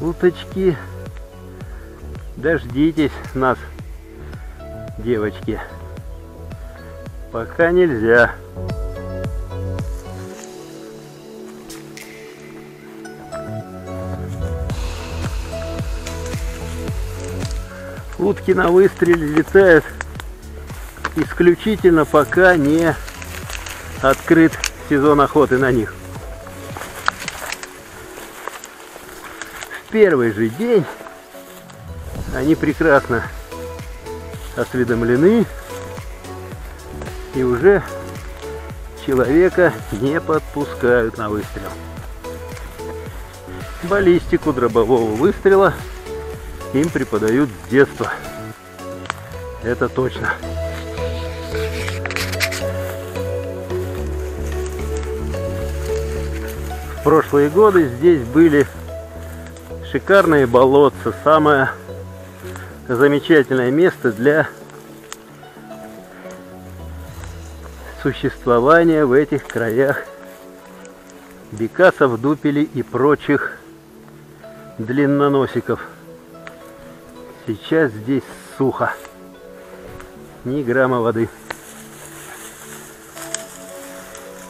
уточки. Дождитесь нас, девочки. Пока нельзя. Утки на выстреле летают исключительно пока не открыт сезон охоты на них. Первый же день они прекрасно осведомлены и уже человека не подпускают на выстрел. Баллистику дробового выстрела им преподают с детства. Это точно. В прошлые годы здесь были шикарные болотца, самое замечательное место для существования в этих краях бекасов, дупелей и прочих длинноносиков. Сейчас здесь сухо. Ни грамма воды.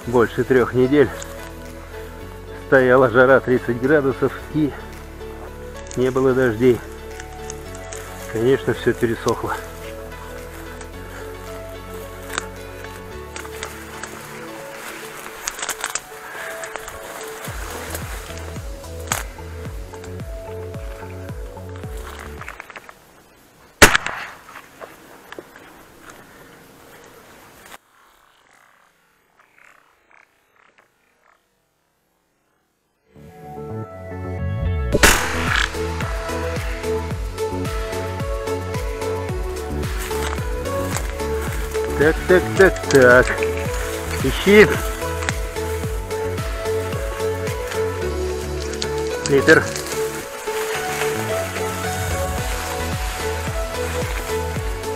Больше трех недель стояла жара 30 градусов и не было дождей. Конечно, все пересохло. Так, так, так, так. Ищи. Литр.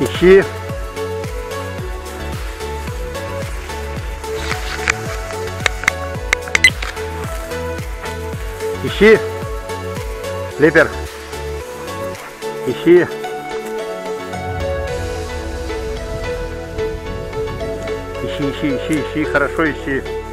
Ищи. Ищи. Липер. Ищи. Ищи, хорошо ищи.